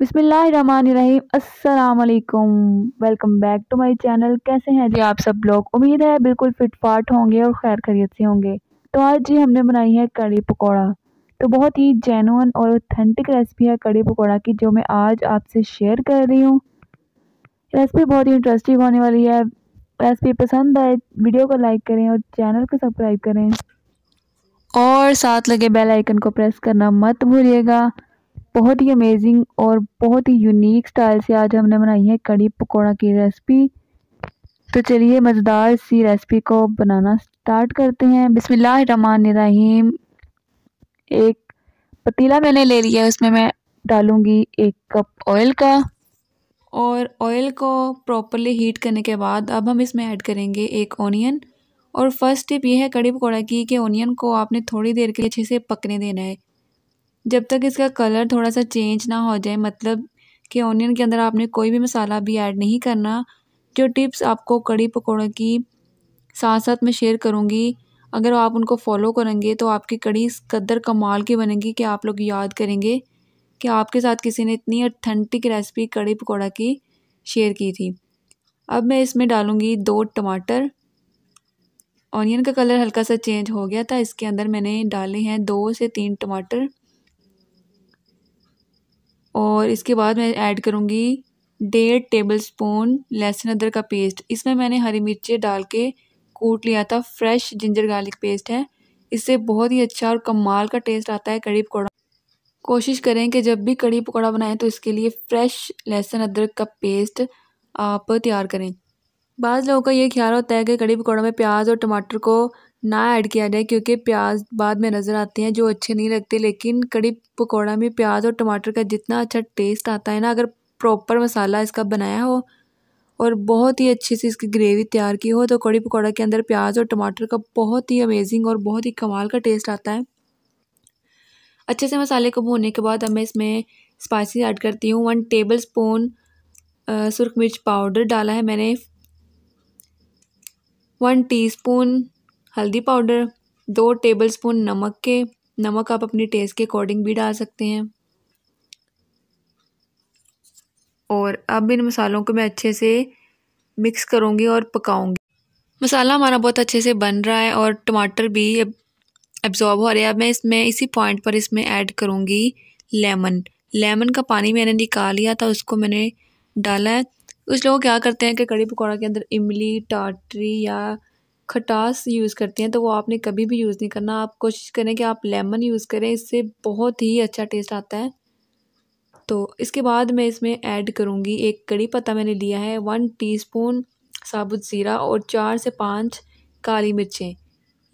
अस्सलाम वालेकुम welcome back to my channel. कैसे हैं जी आप सब लोग? उम्मीद है बिल्कुल फिट फाट होंगे और खैर खरीत से होंगे। तो आज जी हमने बनाई है कड़ी पकौड़ा। तो बहुत ही जेनुअन और ऑथेंटिक रेसिपी है कड़ी पकौड़ा की, जो मैं आज आपसे शेयर कर रही हूँ। रेसिपी बहुत ही इंटरेस्टिंग होने वाली है। रेसिपी पसंद आए वीडियो को लाइक करें और चैनल को सब्सक्राइब करें। और साथ लगे बेल आइकन को प्रेस करना मत भूलिएगा। बहुत ही अमेजिंग और बहुत ही यूनिक स्टाइल से आज हमने बनाई है कड़ी पकौड़ा की रेसिपी तो चलिए मज़ेदार सी रेसिपी को बनाना स्टार्ट करते हैं। बिस्मिल्लाहिर्रहमानिर्रहीम। एक पतीला मैंने ले लिया है उसमें मैं डालूँगी एक कप ऑयल का। और ऑयल को प्रॉपरली हीट करने के बाद अब हम इसमें ऐड करेंगे एक ऑनियन और फ़र्स्ट टिप ये है कड़ी पकौड़ा की कि ऑनियन को आपने थोड़ी देर के लिए अच्छे से पकने देना है। जब तक इसका कलर थोड़ा सा चेंज ना हो जाए मतलब कि ऑनियन के अंदर आपने कोई भी मसाला भी ऐड नहीं करना, जो टिप्स आपको कड़ी पकौड़े की साथ साथ मैं शेयर करूँगी, अगर आप उनको फॉलो करेंगे तो आपकी कड़ी इस कदर कमाल की बनेगी कि आप लोग याद करेंगे कि आपके साथ किसी ने इतनी अथेंटिक रेसिपी कड़ी पकौड़ा की शेयर की थी। अब मैं इसमें डालूँगी दो टमाटर। ऑनियन का कलर हल्का सा चेंज हो गया था, इसके अंदर मैंने डाले हैं दो से तीन टमाटर। और इसके बाद मैं ऐड करूँगी डेढ़ टेबल स्पून लहसुन अदरक का पेस्ट इसमें मैंने हरी मिर्चें डाल के कूट लिया था। फ्रेश जिंजर गार्लिक पेस्ट है। इससे बहुत ही अच्छा और कमाल का टेस्ट आता है कड़ी पकौड़ा। कोशिश करें कि जब भी कड़ी पकौड़ा बनाएँ तो इसके लिए फ़्रेश लहसुन अदरक का पेस्ट आप तैयार करें। बाज़ लोगों का ये ख्याल होता है कि कड़ी पकौड़ा में प्याज और टमाटर को ना ऐड किया जाए क्योंकि प्याज बाद में नज़र आते हैं, जो अच्छे नहीं लगते। लेकिन कड़ी पकौड़ा में प्याज और टमाटर का जितना अच्छा टेस्ट आता है ना, अगर प्रॉपर मसाला इसका बनाया हो और बहुत ही अच्छे से इसकी ग्रेवी तैयार की हो तो कड़ी पकौड़ा के अंदर प्याज और टमाटर का बहुत ही अमेजिंग और बहुत ही कमाल का टेस्ट आता है। अच्छे से मसाले को भूनने के बाद अब मैं इसमें स्पाइसी ऐड करती हूँ। वन टेबल स्पून सुरख मिर्च पाउडर डाला है मैंने। वन टीस्पून हल्दी पाउडर, दो टेबलस्पून नमक के, नमक आप अपनी टेस्ट के अकॉर्डिंग भी डाल सकते हैं। और अब इन मसालों को मैं अच्छे से मिक्स करूँगी और पकाऊँगी। मसाला हमारा बहुत अच्छे से बन रहा है और टमाटर भी एब्जॉर्ब हो रहा है। अब मैं इसमें, इसी पॉइंट पर इसमें ऐड करूँगी लेमन लेमन का पानी मैंने निकाल लिया था, उसको मैंने डाला है। कुछ लोग क्या करते हैं कि कड़ी पकौड़ा के अंदर इमली, टाटरी या खटास यूज़ करते हैं तो वो आपने कभी भी यूज़ नहीं करना। आप कोशिश करें कि आप लेमन यूज़ करें, इससे बहुत ही अच्छा टेस्ट आता है। तो इसके बाद मैं इसमें ऐड करूँगी एक कड़ी पत्ता मैंने लिया है, वन टीस्पून साबुत ज़ीरा और चार से पाँच काली मिर्चें।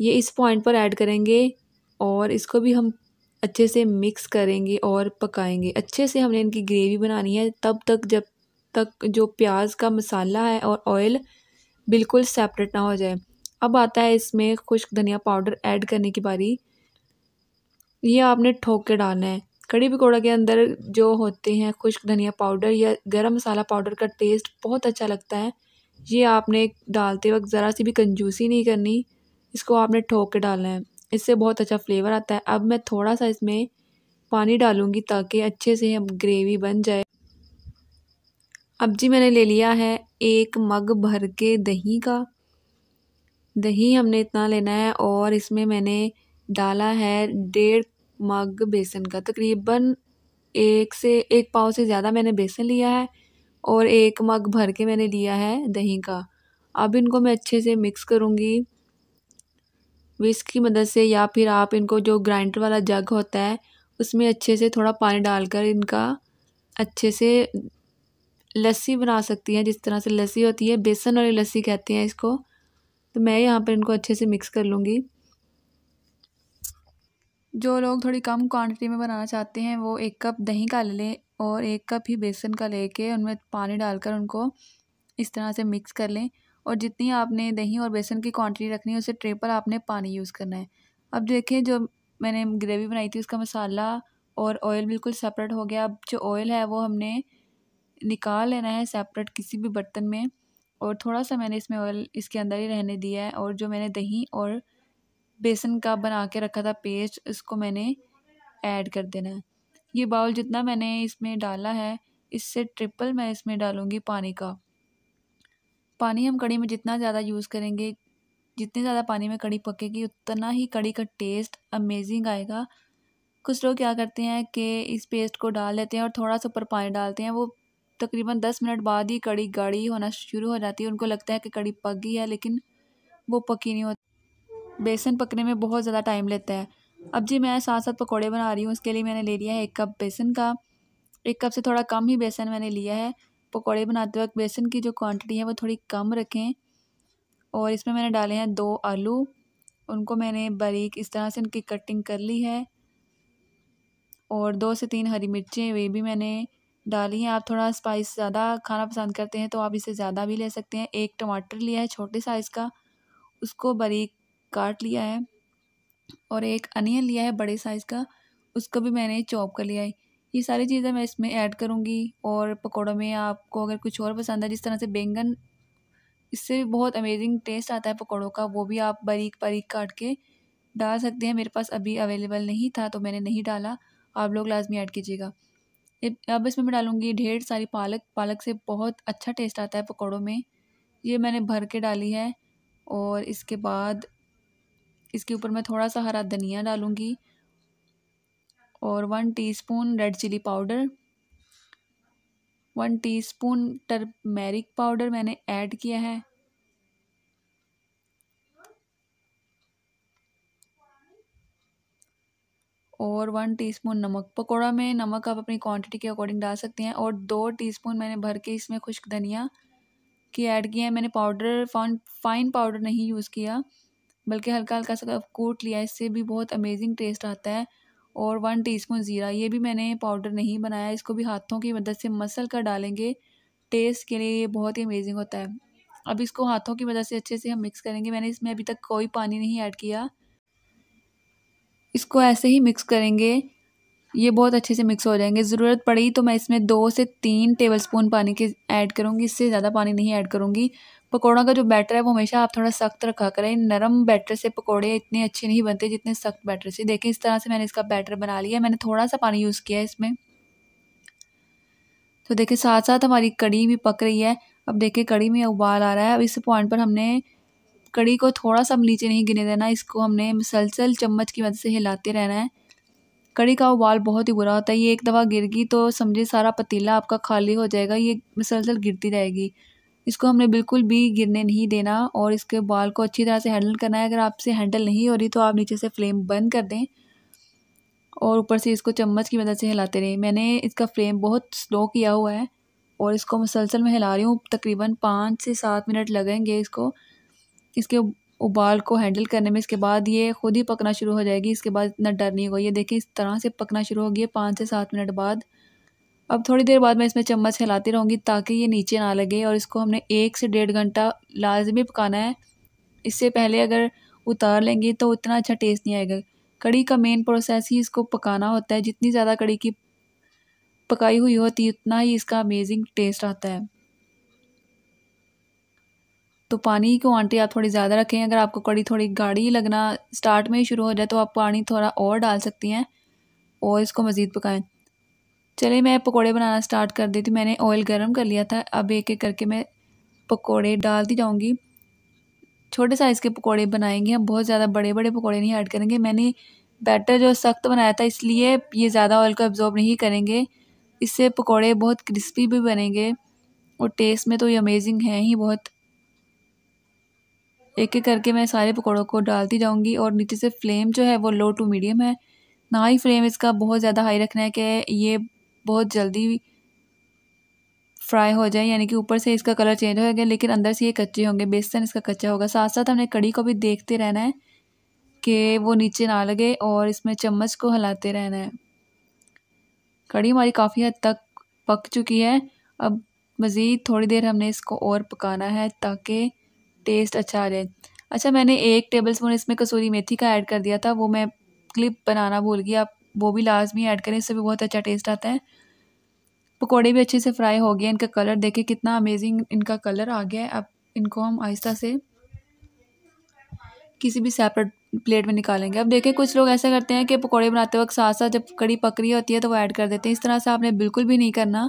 ये इस पॉइंट पर ऐड करेंगे और इसको भी हम अच्छे से मिक्स करेंगे और पकाएँगे। अच्छे से हमने इनकी ग्रेवी बनानी है, तब तक जब तक जो प्याज का मसाला है और ऑयल बिल्कुल सेपरेट ना हो जाए। अब आता है इसमें खुश्क धनिया पाउडर ऐड करने की बारी। ये आपने ठोक के डालना है। कड़ी पकौड़ा के अंदर जो होते हैं खुश्क धनिया पाउडर या गरम मसाला पाउडर का टेस्ट बहुत अच्छा लगता है। ये आपने डालते वक्त ज़रा सी भी कंजूसी नहीं करनी। इसको आपने ठोक के डालना है। इससे बहुत अच्छा फ्लेवर आता है। अब मैं थोड़ा सा इसमें पानी डालूँगी ताकि अच्छे से हम ग्रेवी बन जाए। अब जी मैंने ले लिया है एक मग भर के दही का। दही हमने इतना लेना है और इसमें मैंने डाला है डेढ़ मग बेसन का। तकरीबन एक से, एक पाव से ज़्यादा मैंने बेसन लिया है और एक मग भर के मैंने लिया है दही का। अब इनको मैं अच्छे से मिक्स करूँगी। विस्क की मदद से या फिर आप इनको जो ग्राइंडर वाला जग होता है, उसमें अच्छे से थोड़ा पानी डालकर इनका अच्छे से लस्सी बना सकती हैं, जिस तरह से लस्सी होती है, बेसन वाली लस्सी कहते हैं इसको। तो मैं यहाँ पर इनको अच्छे से मिक्स कर लूँगी। जो लोग थोड़ी कम क्वांटिटी में बनाना चाहते हैं, वो एक कप दही का ले लें और एक कप ही बेसन का लेके उनमें पानी डालकर उनको इस तरह से मिक्स कर लें। और जितनी आपने दही और बेसन की क्वांटिटी रखनी है उससे ट्रिपल आपने पानी यूज़ करना है। अब देखें जो मैंने ग्रेवी बनाई थी, उसका मसाला और ऑयल बिल्कुल सेपरेट हो गया। अब जो ऑयल है, वो हमने निकाल लेना है सेपरेट किसी भी बर्तन में। और थोड़ा सा मैंने इसमें ऑयल इसके अंदर ही रहने दिया है और जो मैंने दही और बेसन का बना के रखा था पेस्ट, इसको मैंने ऐड कर देना है। ये बाउल जितना मैंने इसमें डाला है, इससे ट्रिपल मैं इसमें डालूँगी पानी का। पानी हम कड़ी में जितना ज़्यादा यूज़ करेंगे, जितनी ज़्यादा पानी में कड़ी पकेगी, उतना ही कड़ी का टेस्ट अमेजिंग आएगा। कुछ लोग क्या करते हैं कि इस पेस्ट को डाल लेते हैं और थोड़ा सा ऊपर पानी डालते हैं, वो तकरीबन दस मिनट बाद ही कड़ी गाढ़ी होना शुरू हो जाती है। उनको लगता है कि कड़ी पक गई है, लेकिन वो पकी नहीं होती। बेसन पकने में बहुत ज़्यादा टाइम लेता है। अब जी, मैं साथ साथ पकौड़े बना रही हूँ, उसके लिए मैंने ले लिया है एक कप बेसन का। एक कप से थोड़ा कम ही बेसन मैंने लिया है। पकौड़े बनाते वक्त बेसन की जो क्वांटिटी है, वो थोड़ी कम रखें। और इसमें मैंने डाले हैं दो आलू। उनको मैंने बारीक इस तरह से उनकी कटिंग कर ली है। और दो से तीन हरी मिर्चें, वे भी मैंने डाली हैं। आप थोड़ा स्पाइस ज़्यादा खाना पसंद करते हैं तो आप इसे ज़्यादा भी ले सकते हैं। एक टमाटर लिया है, छोटे साइज़ का। उसको बारीक काट लिया है और एक अनियन लिया है, बड़े साइज़ का। उसको भी मैंने चॉप कर लिया है। ये सारी चीज़ें मैं इसमें ऐड करूँगी और पकौड़ों में आपको अगर कुछ और पसंद है, जिस तरह से बैंगन, इससे भी बहुत अमेजिंग टेस्ट आता है पकौड़ों का। वो भी आप बारीक बारीक काट के डाल सकते हैं। मेरे पास अभी अवेलेबल नहीं था तो मैंने नहीं डाला। आप लोग लाजमी ऐड कीजिएगा। अब इसमें मैं डालूँगी ढेर सारी पालक पालक से बहुत अच्छा टेस्ट आता है पकौड़ों में। ये मैंने भर के डाली है और इसके बाद इसके ऊपर मैं थोड़ा सा हरा धनिया डालूँगी और one teaspoon red chilli powder one teaspoon turmeric powder मैंने ऐड किया है। और वन टीस्पून नमक। पकौड़ा में नमक आप अपनी क्वांटिटी के अकॉर्डिंग डाल सकते हैं और दो टीस्पून मैंने भर के इसमें खुश्क धनिया की ऐड किया है। मैंने पाउडर फाइन फाइन पाउडर नहीं यूज़ किया, बल्कि हल्का हल्का सा कूट लिया इससे भी बहुत अमेजिंग टेस्ट आता है। और वन टीस्पून ज़ीरा, ये भी मैंने पाउडर नहीं बनाया। इसको भी हाथों की मदद से मसल कर डालेंगे। टेस्ट के लिए ये बहुत ही अमेजिंग होता है। अब इसको हाथों की मदद से अच्छे से हम मिक्स करेंगे। मैंने इसमें अभी तक कोई पानी नहीं ऐड किया। इसको ऐसे ही मिक्स करेंगे। ये बहुत अच्छे से मिक्स हो जाएँगे। ज़रूरत पड़ी तो मैं इसमें दो से तीन टेबलस्पून पानी के ऐड करूँगी। इससे ज़्यादा पानी नहीं ऐड करूँगी। पकौड़ों का जो बैटर है वो हमेशा आप थोड़ा सख्त रखा करें। नरम बैटर से पकौड़े इतने अच्छे नहीं बनते जितने सख्त बैटर से। देखें, इस तरह से मैंने इसका बैटर बना लिया मैंने थोड़ा सा पानी यूज़ किया है इसमें। तो देखिए साथ साथ हमारी कड़ी भी पक रही है। अब देखिए कड़ी में उबाल आ रहा है। अब इस पॉइंट पर हमने कड़ी को थोड़ा सा नीचे नहीं गिने देना, इसको हमने मुसलसल चम्मच की मदद से हिलाते रहना है। कड़ी का उबाल बहुत ही बुरा होता है, ये एक दफ़ा गिर गई तो समझे सारा पतीला आपका खाली हो जाएगा, ये मुसलसल गिरती रहेगी। इसको हमने बिल्कुल भी गिरने नहीं देना और इसके बाल को अच्छी तरह से हैंडल करना है। अगर आपसे हैंडल नहीं हो रही तो आप नीचे से फ्लेम बंद कर दें और ऊपर से इसको चम्मच की मदद से हिलाते रहें। मैंने इसका फ्लेम बहुत स्लो किया हुआ है और इसको मुसलसल में हिला रही हूँ, तकरीबन पाँच से सात मिनट लगेंगे इसको। इसके उबाल को हैंडल करने में इसके बाद ये खुद ही पकना शुरू हो जाएगी, इसके बाद इतना डर नहीं होगा। ये देखिए, इस तरह से पकना शुरू हो गया पाँच से सात मिनट बाद। अब थोड़ी देर बाद मैं इसमें चम्मच हिलाती रहूँगी ताकि ये नीचे ना लगे और इसको हमने एक से डेढ़ घंटा लाजमी पकाना है। इससे पहले अगर उतार लेंगे तो उतना अच्छा टेस्ट नहीं आएगा। कड़ी का मेन प्रोसेस ही इसको पकाना होता है। जितनी ज़्यादा कड़ी की पकाई हुई होती है, उतना ही इसका अमेजिंग टेस्ट आता है। तो पानी की क्वान्टिटी आप थोड़ी ज़्यादा रखें। अगर आपको कड़ी थोड़ी गाढ़ी लगना स्टार्ट में ही शुरू हो जाए तो आप पानी थोड़ा और डाल सकती हैं और इसको मज़ीद पकाएँ। चलिए, मैं पकोड़े बनाना स्टार्ट कर देती मैंने ऑयल गर्म कर लिया था। अब एक एक करके मैं पकोड़े डालती जाऊँगी। छोटे साइज़ के पकोड़े बनाएँगे हम। बहुत ज़्यादा बड़े बड़े पकोड़े नहीं ऐड करेंगे। मैंने बैटर जो सख्त बनाया था, इसलिए ये ज़्यादा ऑयल को एब्जॉर्ब नहीं करेंगे। इससे पकोड़े बहुत क्रिस्पी भी बनेंगे और टेस्ट में तो ये अमेजिंग है ही बहुत। एक एक करके मैं सारे पकौड़ों को डालती जाऊँगी और नीचे से फ्लेम जो है वो लो टू मीडियम है। ना ही फ्लेम इसका बहुत ज़्यादा हाई रखना है कि ये बहुत जल्दी फ्राई हो जाए, यानी कि ऊपर से इसका कलर चेंज हो गया लेकिन अंदर से ये कच्चे होंगे, बेसन इसका कच्चा होगा। साथ साथ हमने कड़ी को भी देखते रहना है कि वो नीचे ना लगे और इसमें चम्मच को हिलाते रहना है। कड़ी हमारी काफ़ी हद तक पक चुकी है। अब मज़ीद थोड़ी देर हमने इसको और पकाना है ताकि टेस्ट अच्छा आ जाए। अच्छा मैंने एक टेबल स्पून इसमें कसूरी मेथी का ऐड कर दिया था, वो मैं क्लिप बनाना भूल गई, आप वो भी लाजमी ऐड करें, इससे भी बहुत अच्छा टेस्ट आता है। पकौड़े भी अच्छे से फ्राई हो गए, इनका कलर देखें कितना अमेजिंग इनका कलर आ गया है। अब इनको हम आहिस्ता से किसी भी सेपरेट प्लेट में निकालेंगे। अब देखें कुछ लोग ऐसा करते हैं कि पकौड़े बनाते वक्त साथ साथ जब कड़ी पक रही होती है तो वो ऐड कर देते हैं। इस तरह से आपने बिल्कुल भी नहीं करना।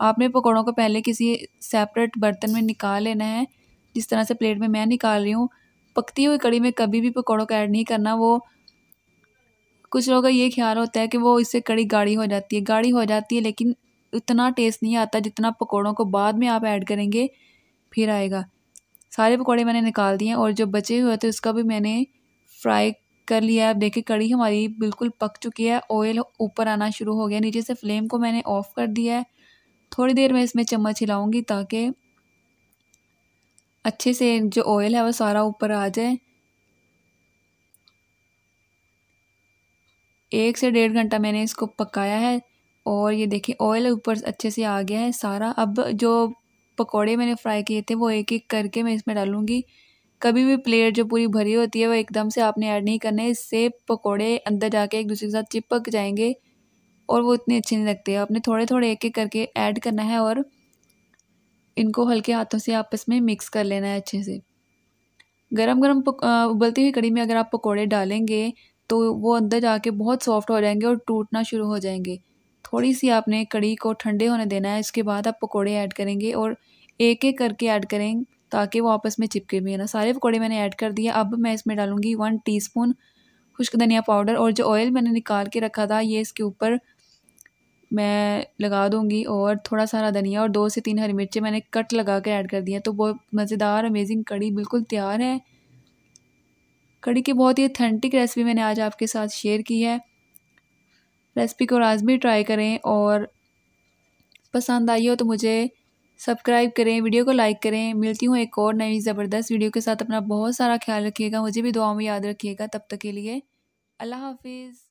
आपने पकौड़ों को पहले किसी सेपरेट बर्तन में निकाल लेना है। जिस तरह से प्लेट में मैं निकाल रही हूँ, पकती हुई कड़ी में कभी भी पकौड़ों को ऐड नहीं करना, वो कुछ लोगों का ये ख्याल होता है कि वो इससे कड़ी गाढ़ी हो जाती है। गाढ़ी हो जाती है, लेकिन उतना टेस्ट नहीं आता जितना पकौड़ों को बाद में आप ऐड करेंगे, फिर आएगा। सारे पकौड़े मैंने निकाल दिए और जो बचे हुए थे, उसका भी मैंने फ्राई कर लिया है। अब देखिए, कड़ी हमारी बिल्कुल पक चुकी है। ऑयल ऊपर आना शुरू हो गया। नीचे से फ्लेम को मैंने ऑफ़ कर दिया है। थोड़ी देर में इसमें चम्मच हिलाऊँगी ताकि अच्छे से जो ऑयल है वो सारा ऊपर आ जाए। एक से डेढ़ घंटा मैंने इसको पकाया है और ये देखिए ऑयल ऊपर अच्छे से आ गया है सारा। अब जो पकौड़े मैंने फ्राई किए थे, वो एक एक करके मैं इसमें डालूँगी। कभी भी प्लेट जो पूरी भरी होती है, वो एकदम से आपने ऐड नहीं करने इससे पकौड़े अंदर जाके एक दूसरे के साथ चिपक जाएँगे और वो इतने अच्छे नहीं लगते। आपने थोड़े थोड़े एक एक करके ऐड करना है और इनको हल्के हाथों से आपस में मिक्स कर लेना है अच्छे से। गरम गरम उबलती हुई कड़ी में अगर आप पकौड़े डालेंगे तो वो अंदर जाके बहुत सॉफ्ट हो जाएँगे और टूटना शुरू हो जाएँगे। थोड़ी सी आपने कड़ी को ठंडे होने देना है, इसके बाद आप पकौड़े ऐड करेंगे और एक एक करके ऐड करें, ताकि वो आपस में चिपके भी ना। सारे पकौड़े मैंने ऐड कर दिए, अब मैं इसमें डालूँगी वन टीस्पून खुश्क धनिया पाउडर और जो ऑयल मैंने निकाल के रखा था, ये इसके ऊपर मैं लगा दूँगी और थोड़ा सारा धनिया और दो से तीन हरी मिर्चें मैंने कट लगा के ऐड कर दिया तो बहुत मज़ेदार अमेजिंग कड़ी बिल्कुल तैयार है। कड़ी की बहुत ही अथेंटिक रेसिपी मैंने आज आपके साथ शेयर की है। रेसिपी को आज भी ट्राई करें और पसंद आई हो तो मुझे सब्सक्राइब करें वीडियो को लाइक करें। मिलती हूँ एक और नई ज़बरदस्त वीडियो के साथ। अपना बहुत सारा ख्याल रखिएगा, मुझे भी दुआओं में याद रखिएगा। तब तक के लिए अल्लाह हाफिज़।